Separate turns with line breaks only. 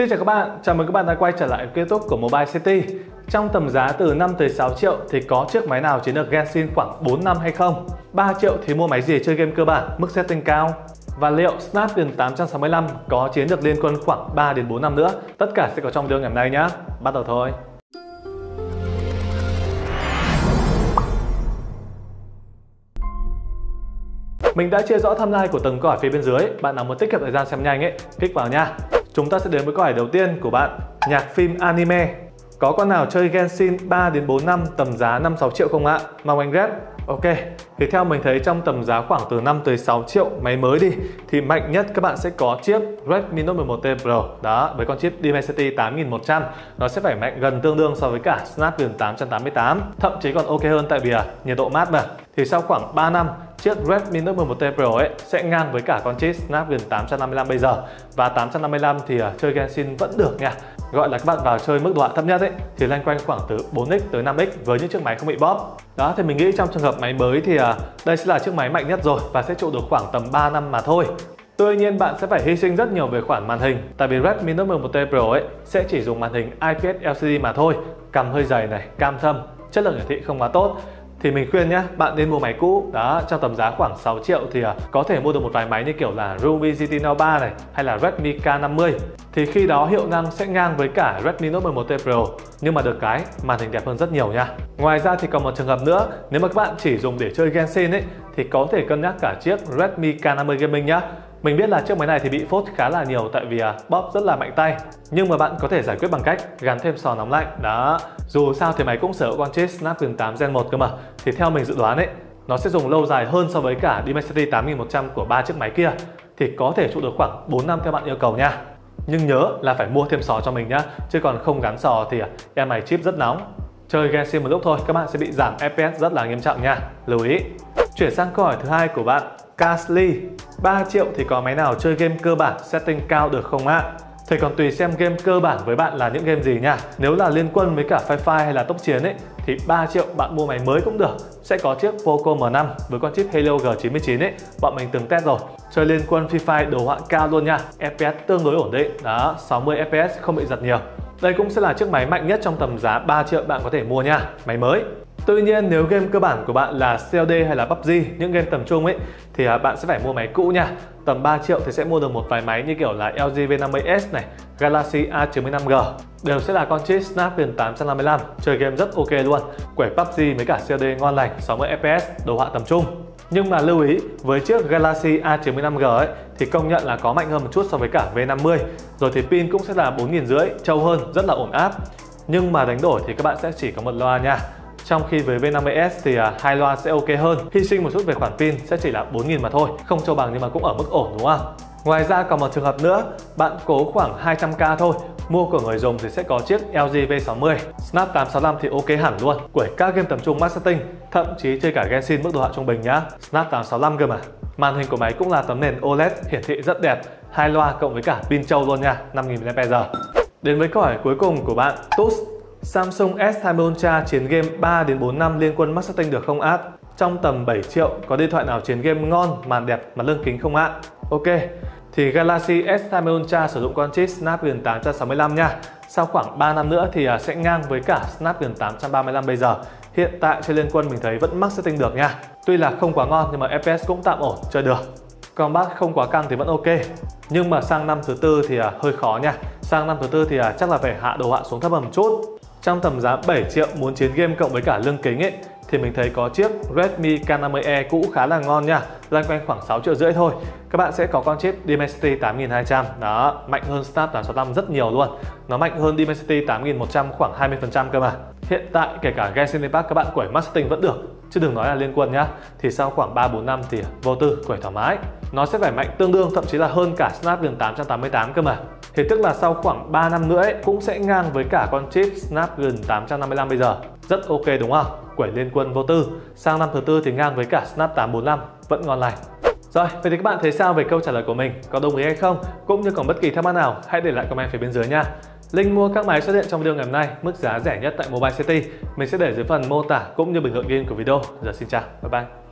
Xin chào các bạn, chào mừng các bạn đã quay trở lại kênh youtube của Mobile City Trong tầm giá từ 5 tới 6 triệu thì có chiếc máy nào chiến được Genshin khoảng 4 năm hay không? 3 triệu thì mua máy gì chơi game cơ bản, mức setting cao? Và liệu Snapdragon 865 có chiến được liên quân khoảng 3 đến 4 năm nữa? Tất cả sẽ có trong video ngày hôm nay nhé Bắt đầu thôi Mình đã chia rõ timeline của từng câu hỏi phía bên dưới Bạn nào muốn tiết kiệm thời gian xem nhanh ấy, kích vào nha Chúng ta sẽ đến với câu hỏi đầu tiên của bạn Nhạc phim anime. Có con nào chơi Genshin 3 đến 4 năm tầm giá 5-6 triệu không ạ? Mong anh ghép. Ok, thì theo mình thấy trong tầm giá khoảng từ 5 tới 6 triệu máy mới đi thì mạnh nhất các bạn sẽ có chiếc Redmi Note 11T Pro. Đó với con chip Dimensity 8100 nó sẽ phải mạnh gần tương đương so với cả Snapdragon 888 thậm chí còn ok hơn tại vì à, nhiệt độ mát mà. Thì sau khoảng 3 năm chiếc Redmi Note 11T Pro ấy sẽ ngang với cả con chip Snapdragon 855 bây giờ. Và 855 thì uh, chơi Genshin vẫn được nha. Gọi là các bạn vào chơi mức độ thấp nhất ấy thì loanh quanh khoảng từ 4x tới 5x với những chiếc máy không bị bóp. Đó thì mình nghĩ trong trường hợp máy mới thì uh, đây sẽ là chiếc máy mạnh nhất rồi và sẽ trụ được khoảng tầm 3 năm mà thôi. Tuy nhiên bạn sẽ phải hy sinh rất nhiều về khoản màn hình Tại vì Redmi Note 11T Pro ấy sẽ chỉ dùng màn hình IPS LCD mà thôi. Cầm hơi dày này, cam thâm, chất lượng hiển thị không quá tốt thì mình khuyên nhé bạn nên mua máy cũ đó trong tầm giá khoảng 6 triệu thì uh, có thể mua được một vài máy như kiểu là Ruby GT Neo 3 này hay là Redmi K50. Thì khi đó hiệu năng sẽ ngang với cả Redmi Note 11T Pro nhưng mà được cái màn hình đẹp hơn rất nhiều nha. Ngoài ra thì còn một trường hợp nữa nếu mà các bạn chỉ dùng để chơi Genshin ấy thì có thể cân nhắc cả chiếc Redmi K50 Gaming nhá mình biết là chiếc máy này thì bị phốt khá là nhiều tại vì à, bóp rất là mạnh tay. Nhưng mà bạn có thể giải quyết bằng cách gắn thêm sò nóng lạnh. Đó. Dù sao thì máy cũng sở hữu con chip Snapdragon 8 Gen 1 cơ mà. Thì theo mình dự đoán ấy, nó sẽ dùng lâu dài hơn so với cả Dimensity 8100 của ba chiếc máy kia. Thì có thể trụ được khoảng 4 năm theo bạn yêu cầu nha. Nhưng nhớ là phải mua thêm sò cho mình nhá, chứ còn không gắn sò thì à, em này chip rất nóng. Chơi Genshin một lúc thôi, các bạn sẽ bị giảm FPS rất là nghiêm trọng nha. Lưu ý. Chuyển sang câu hỏi thứ hai của bạn. Casly 3 triệu thì có máy nào chơi game cơ bản setting cao được không ạ? Thầy còn tùy xem game cơ bản với bạn là những game gì nha. Nếu là liên quân với cả Five hay là tốc chiến ấy thì 3 triệu bạn mua máy mới cũng được. Sẽ có chiếc Poco M5 với con chip Helio G99 ấy, bọn mình từng test rồi. Chơi liên quân Free Fire đồ họa cao luôn nha. FPS tương đối ổn định. Đó, 60 FPS không bị giật nhiều. Đây cũng sẽ là chiếc máy mạnh nhất trong tầm giá 3 triệu bạn có thể mua nha. Máy mới. Tuy nhiên nếu game cơ bản của bạn là COD hay là PUBG, những game tầm trung ấy thì à, bạn sẽ phải mua máy cũ nha. Tầm 3 triệu thì sẽ mua được một vài máy như kiểu là LG V50s này, Galaxy A95G. Đều sẽ là con chip Snapdragon 855, chơi game rất ok luôn. Quẩy PUBG với cả COD ngon lành, 60 FPS, đồ họa tầm trung. Nhưng mà lưu ý, với chiếc Galaxy A95G ấy thì công nhận là có mạnh hơn một chút so với cả V50. Rồi thì pin cũng sẽ là 4.500, trâu hơn, rất là ổn áp. Nhưng mà đánh đổi thì các bạn sẽ chỉ có một loa nha trong khi với V50s thì à, hai loa sẽ ok hơn hy sinh một chút về khoản pin sẽ chỉ là 4.000 mà thôi không châu bằng nhưng mà cũng ở mức ổn đúng không Ngoài ra còn một trường hợp nữa, bạn cố khoảng 200k thôi, mua của người dùng thì sẽ có chiếc LG V60. Snap 865 thì ok hẳn luôn, của các game tầm trung marketing, thậm chí chơi cả Genshin mức độ hạ trung bình nhá. Snap 865 cơ mà. Màn hình của máy cũng là tấm nền OLED hiển thị rất đẹp, hai loa cộng với cả pin trâu luôn nha, 5000 mAh. Đến với câu hỏi cuối cùng của bạn, Tus Samsung S20 Ultra chiến game 3 đến 4 năm liên quân marketing được không ạ? Trong tầm 7 triệu có điện thoại nào chiến game ngon, màn đẹp, mặt lưng kính không ạ? Ok, thì Galaxy S20 Ultra sử dụng con chip Snapdragon 865 nha. Sau khoảng 3 năm nữa thì à, sẽ ngang với cả Snapdragon 835 bây giờ. Hiện tại trên liên quân mình thấy vẫn max setting được nha. Tuy là không quá ngon nhưng mà FPS cũng tạm ổn, chơi được. Combat không quá căng thì vẫn ok. Nhưng mà sang năm thứ tư thì à, hơi khó nha. Sang năm thứ tư thì à, chắc là phải hạ đồ họa xuống thấp hơn một chút. Trong tầm giá 7 triệu muốn chiến game cộng với cả lưng kính ấy, thì mình thấy có chiếc Redmi K50e e cũ khá là ngon nha, loanh quanh khoảng 6 triệu rưỡi thôi. Các bạn sẽ có con chip Dimensity 8200 đó, mạnh hơn Snap 865 rất nhiều luôn. Nó mạnh hơn Dimensity 8100 khoảng 20% cơ mà. Hiện tại kể cả Genshin Impact các bạn quẩy Mustang vẫn được, chứ đừng nói là liên quân nhá. Thì sau khoảng 3-4 năm thì vô tư quẩy thoải mái. Nó sẽ phải mạnh tương đương, thậm chí là hơn cả Snapdragon 888 cơ mà thì tức là sau khoảng 3 năm nữa ấy, cũng sẽ ngang với cả con chip Snapdragon 855 bây giờ rất ok đúng không quẩy liên quân vô tư sang năm thứ tư thì ngang với cả Snap 845 vẫn ngon lành rồi, vậy thì các bạn thấy sao về câu trả lời của mình? Có đồng ý hay không? Cũng như còn bất kỳ thắc mắc nào, hãy để lại comment phía bên dưới nha. Link mua các máy xuất hiện trong video ngày hôm nay, mức giá rẻ nhất tại Mobile City. Mình sẽ để dưới phần mô tả cũng như bình luận game của video. Giờ xin chào, bye bye.